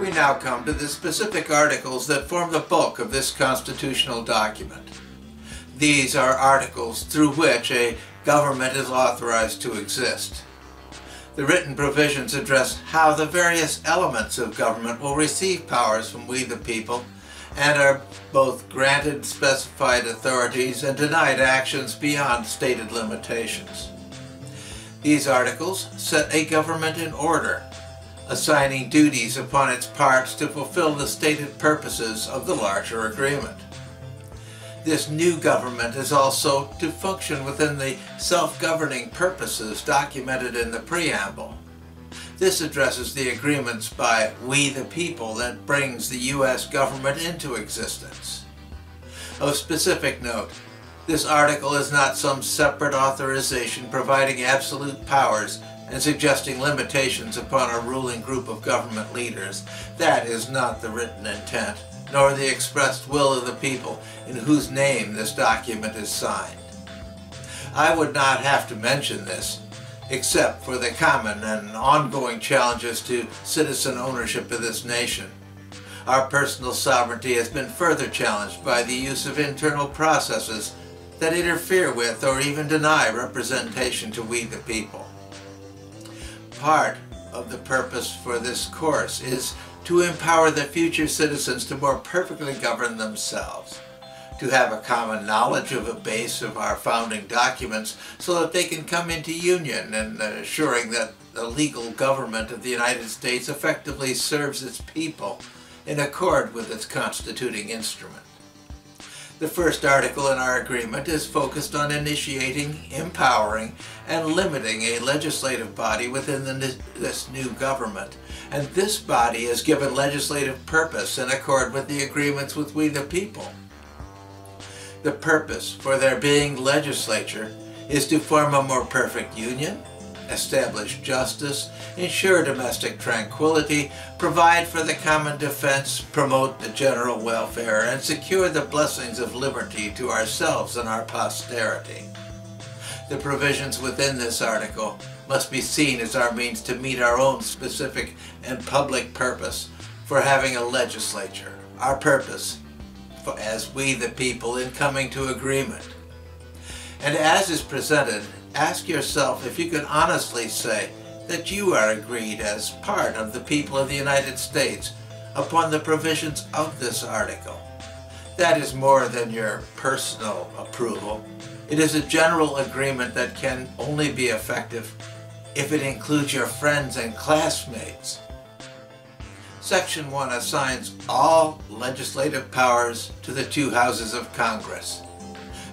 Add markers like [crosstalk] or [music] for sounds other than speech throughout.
We now come to the specific articles that form the bulk of this constitutional document. These are articles through which a government is authorized to exist. The written provisions address how the various elements of government will receive powers from we the people and are both granted specified authorities and denied actions beyond stated limitations. These articles set a government in order, assigning duties upon its parts to fulfill the stated purposes of the larger agreement. This new government is also to function within the self-governing purposes documented in the preamble. This addresses the agreements by we the people that brings the U.S. government into existence. Of specific note, this article is not some separate authorization providing absolute powers and suggesting limitations upon a ruling group of government leaders. That is not the written intent nor the expressed will of the people in whose name this document is signed. I would not have to mention this, except for the common and ongoing challenges to citizen ownership of this nation. Our personal sovereignty has been further challenged by the use of internal processes that interfere with or even deny representation to we the people. Part of the purpose for this course is to empower the future citizens to more perfectly govern themselves, to have a common knowledge of a base of our founding documents so that they can come into union and assuring that the legal government of the United States effectively serves its people in accord with its constituting instrument. The first article in our agreement is focused on initiating, empowering, and limiting a legislative body within the, this new government. And this body is given legislative purpose in accord with the agreements with we the people. The purpose for their being legislature is to form a more perfect union, establish justice, ensure domestic tranquility, provide for the common defense, promote the general welfare, and secure the blessings of liberty to ourselves and our posterity. The provisions within this article must be seen as our means to meet our own specific and public purpose for having a legislature, our purpose as we the people in coming to agreement. And as is presented ask yourself if you can honestly say that you are agreed as part of the people of the United States upon the provisions of this article. That is more than your personal approval. It is a general agreement that can only be effective if it includes your friends and classmates. Section 1 assigns all legislative powers to the two houses of Congress.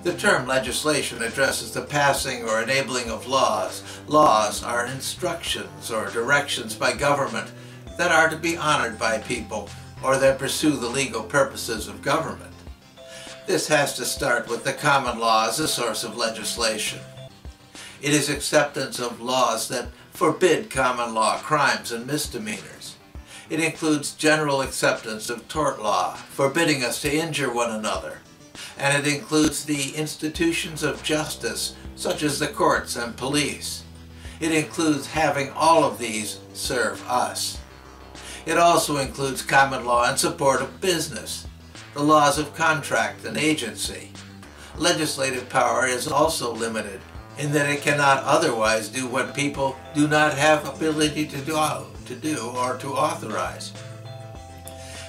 The term legislation addresses the passing or enabling of laws. Laws are instructions or directions by government that are to be honored by people or that pursue the legal purposes of government. This has to start with the common law as a source of legislation. It is acceptance of laws that forbid common law crimes and misdemeanors. It includes general acceptance of tort law, forbidding us to injure one another, and it includes the institutions of justice, such as the courts and police. It includes having all of these serve us. It also includes common law in support of business, the laws of contract and agency. Legislative power is also limited in that it cannot otherwise do what people do not have ability to do, to do or to authorize.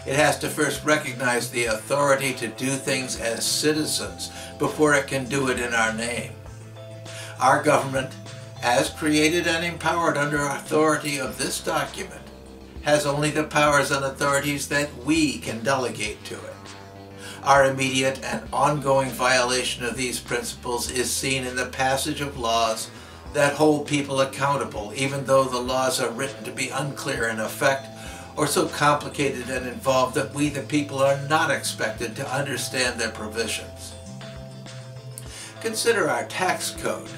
It has to first recognize the authority to do things as citizens before it can do it in our name. Our government, as created and empowered under authority of this document, has only the powers and authorities that we can delegate to it. Our immediate and ongoing violation of these principles is seen in the passage of laws that hold people accountable, even though the laws are written to be unclear in effect or so complicated and involved that we the people are not expected to understand their provisions. Consider our tax code,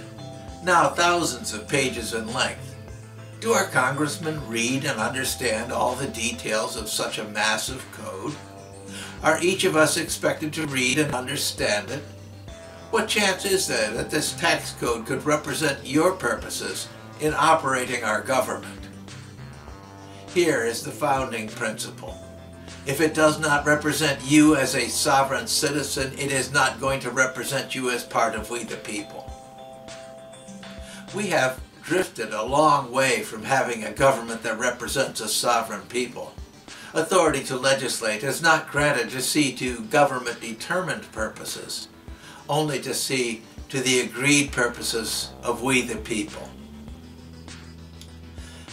now thousands of pages in length. Do our congressmen read and understand all the details of such a massive code? Are each of us expected to read and understand it? What chance is there that this tax code could represent your purposes in operating our government? Here is the founding principle. If it does not represent you as a sovereign citizen, it is not going to represent you as part of we the people. We have drifted a long way from having a government that represents a sovereign people. Authority to legislate is not granted to see to government-determined purposes, only to see to the agreed purposes of we the people.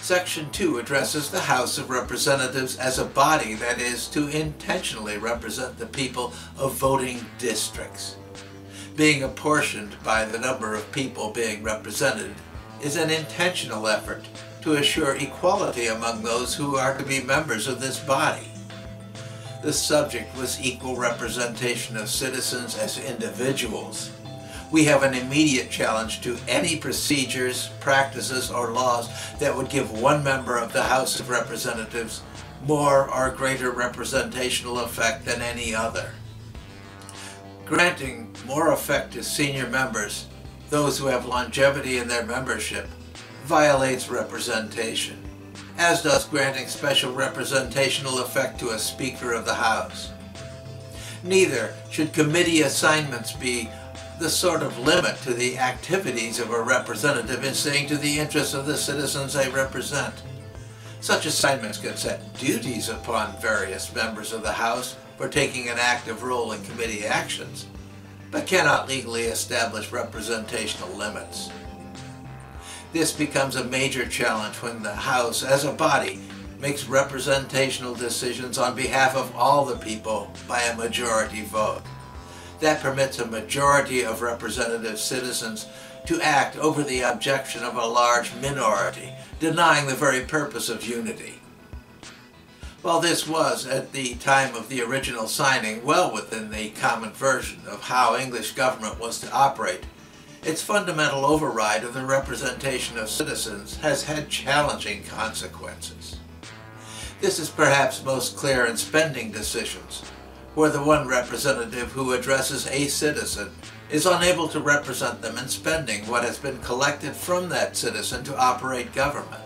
Section 2 addresses the House of Representatives as a body that is to intentionally represent the people of voting districts. Being apportioned by the number of people being represented is an intentional effort to assure equality among those who are to be members of this body. The subject was equal representation of citizens as individuals we have an immediate challenge to any procedures, practices, or laws that would give one member of the House of Representatives more or greater representational effect than any other. Granting more effect to senior members, those who have longevity in their membership, violates representation, as does granting special representational effect to a Speaker of the House. Neither should committee assignments be the sort of limit to the activities of a representative in saying to the interests of the citizens they represent. Such assignments can set duties upon various members of the House for taking an active role in committee actions, but cannot legally establish representational limits. This becomes a major challenge when the House, as a body, makes representational decisions on behalf of all the people by a majority vote that permits a majority of representative citizens to act over the objection of a large minority, denying the very purpose of unity. While this was, at the time of the original signing, well within the common version of how English government was to operate, its fundamental override of the representation of citizens has had challenging consequences. This is perhaps most clear in spending decisions, where the one representative who addresses a citizen is unable to represent them in spending what has been collected from that citizen to operate government.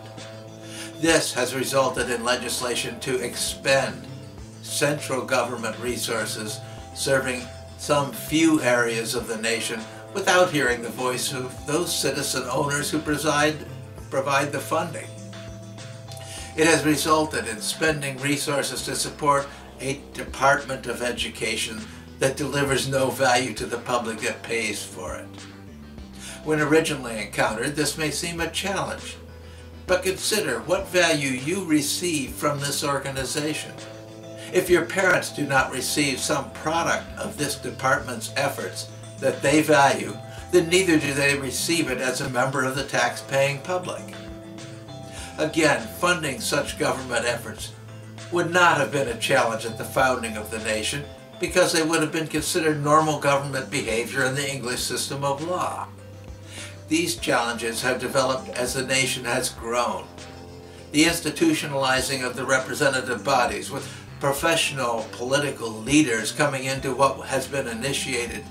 This has resulted in legislation to expend central government resources serving some few areas of the nation without hearing the voice of those citizen owners who preside, provide the funding. It has resulted in spending resources to support a Department of Education that delivers no value to the public that pays for it. When originally encountered, this may seem a challenge, but consider what value you receive from this organization. If your parents do not receive some product of this department's efforts that they value, then neither do they receive it as a member of the tax-paying public. Again, funding such government efforts would not have been a challenge at the founding of the nation because they would have been considered normal government behavior in the English system of law. These challenges have developed as the nation has grown. The institutionalizing of the representative bodies with professional political leaders coming into what has been initiated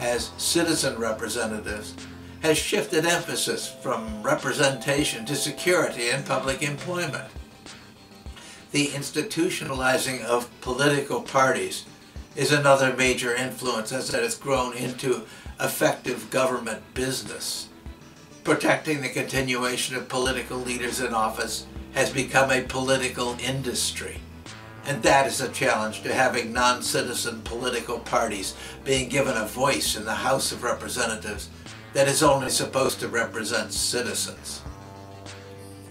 as citizen representatives has shifted emphasis from representation to security and public employment the institutionalizing of political parties is another major influence as it has grown into effective government business. Protecting the continuation of political leaders in office has become a political industry. And that is a challenge to having non-citizen political parties being given a voice in the House of Representatives that is only supposed to represent citizens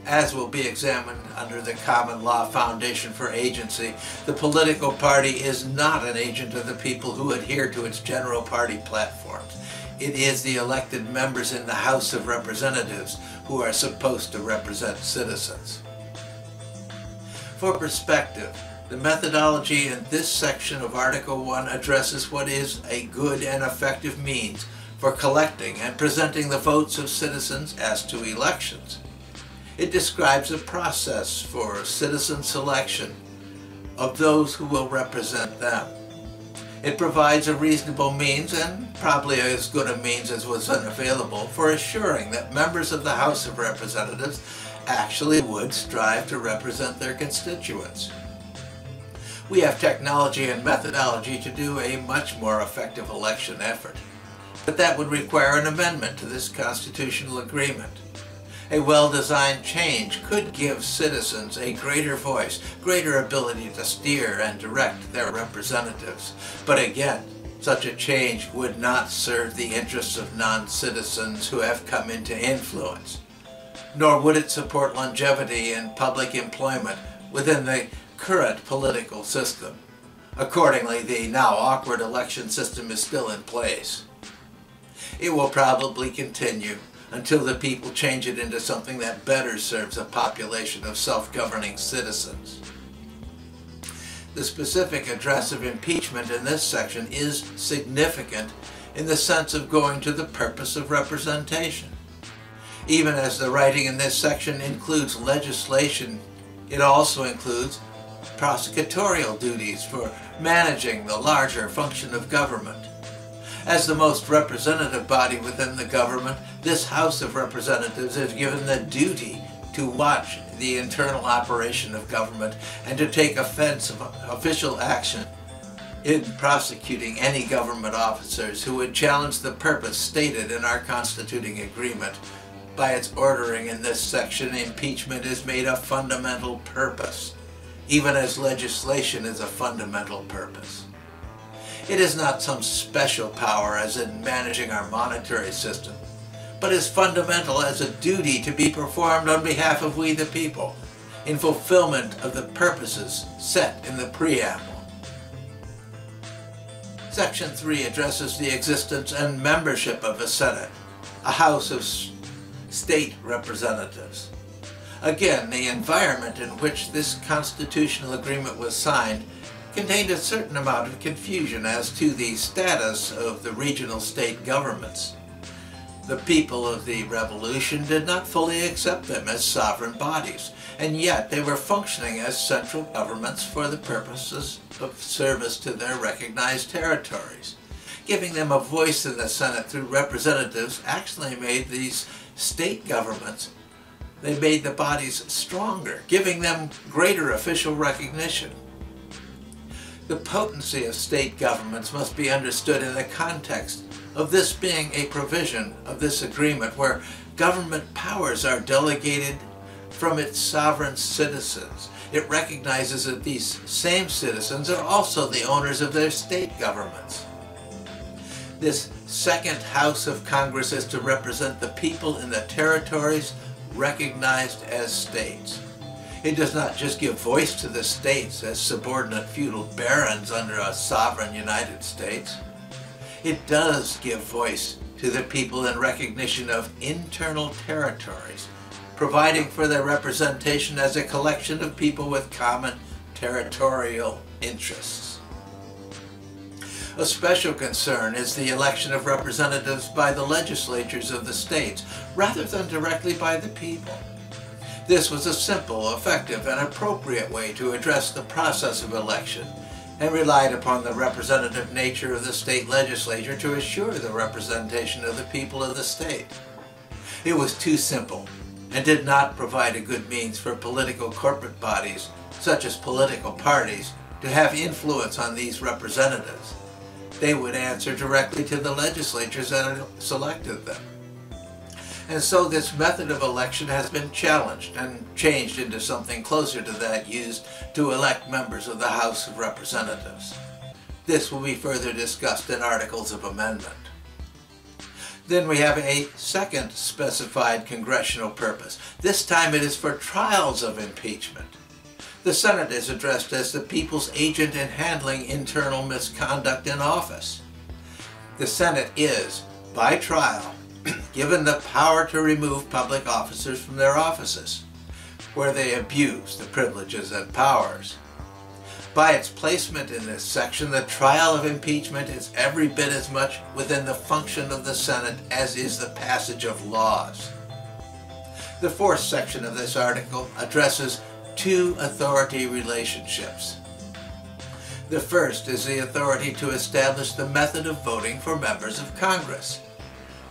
as will be examined under the Common Law Foundation for Agency, the political party is not an agent of the people who adhere to its general party platforms. It is the elected members in the House of Representatives who are supposed to represent citizens. For perspective, the methodology in this section of Article 1 addresses what is a good and effective means for collecting and presenting the votes of citizens as to elections. It describes a process for citizen selection of those who will represent them. It provides a reasonable means, and probably as good a means as was unavailable, for assuring that members of the House of Representatives actually would strive to represent their constituents. We have technology and methodology to do a much more effective election effort, but that would require an amendment to this constitutional agreement. A well-designed change could give citizens a greater voice, greater ability to steer and direct their representatives. But again, such a change would not serve the interests of non-citizens who have come into influence. Nor would it support longevity in public employment within the current political system. Accordingly, the now awkward election system is still in place. It will probably continue until the people change it into something that better serves a population of self-governing citizens. The specific address of impeachment in this section is significant in the sense of going to the purpose of representation. Even as the writing in this section includes legislation, it also includes prosecutorial duties for managing the larger function of government. As the most representative body within the government, this House of Representatives is given the duty to watch the internal operation of government and to take offensive official action in prosecuting any government officers who would challenge the purpose stated in our constituting agreement. By its ordering in this section, impeachment is made a fundamental purpose, even as legislation is a fundamental purpose. It is not some special power as in managing our monetary system, but is fundamental as a duty to be performed on behalf of we the people, in fulfillment of the purposes set in the preamble. Section 3 addresses the existence and membership of a Senate, a House of State Representatives. Again, the environment in which this constitutional agreement was signed contained a certain amount of confusion as to the status of the regional state governments. The people of the revolution did not fully accept them as sovereign bodies, and yet they were functioning as central governments for the purposes of service to their recognized territories. Giving them a voice in the Senate through representatives actually made these state governments, they made the bodies stronger, giving them greater official recognition. The potency of state governments must be understood in the context of this being a provision of this agreement where government powers are delegated from its sovereign citizens. It recognizes that these same citizens are also the owners of their state governments. This second House of Congress is to represent the people in the territories recognized as states. It does not just give voice to the states as subordinate feudal barons under a sovereign United States. It does give voice to the people in recognition of internal territories, providing for their representation as a collection of people with common territorial interests. A special concern is the election of representatives by the legislatures of the states, rather than directly by the people. This was a simple, effective, and appropriate way to address the process of election and relied upon the representative nature of the state legislature to assure the representation of the people of the state. It was too simple and did not provide a good means for political corporate bodies, such as political parties, to have influence on these representatives. They would answer directly to the legislatures that selected them. And so this method of election has been challenged and changed into something closer to that used to elect members of the House of Representatives. This will be further discussed in Articles of Amendment. Then we have a second specified congressional purpose. This time it is for trials of impeachment. The Senate is addressed as the people's agent in handling internal misconduct in office. The Senate is, by trial, [clears throat] given the power to remove public officers from their offices, where they abuse the privileges and powers. By its placement in this section, the trial of impeachment is every bit as much within the function of the Senate as is the passage of laws. The fourth section of this article addresses two authority relationships. The first is the authority to establish the method of voting for members of Congress.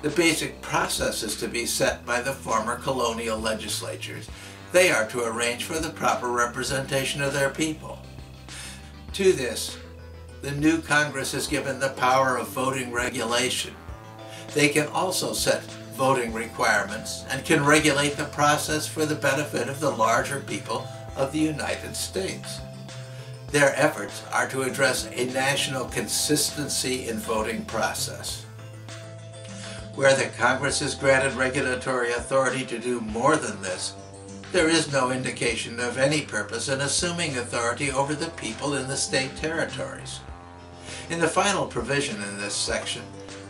The basic process is to be set by the former colonial legislatures. They are to arrange for the proper representation of their people. To this, the new Congress is given the power of voting regulation. They can also set voting requirements and can regulate the process for the benefit of the larger people of the United States. Their efforts are to address a national consistency in voting process. Where the Congress is granted regulatory authority to do more than this, there is no indication of any purpose in assuming authority over the people in the state territories. In the final provision in this section,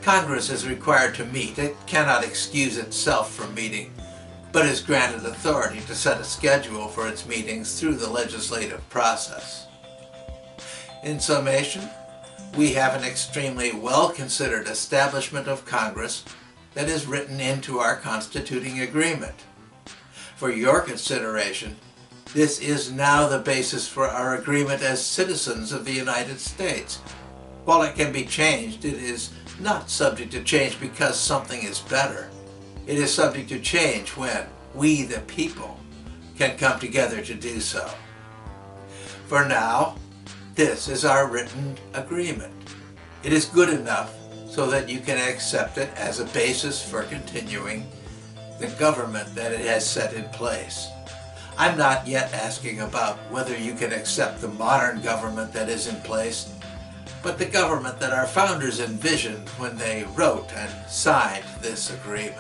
Congress is required to meet. It cannot excuse itself from meeting, but is granted authority to set a schedule for its meetings through the legislative process. In summation, we have an extremely well-considered establishment of Congress that is written into our constituting agreement. For your consideration, this is now the basis for our agreement as citizens of the United States. While it can be changed, it is not subject to change because something is better. It is subject to change when we, the people, can come together to do so. For now, this is our written agreement. It is good enough so that you can accept it as a basis for continuing the government that it has set in place. I'm not yet asking about whether you can accept the modern government that is in place but the government that our founders envisioned when they wrote and signed this agreement.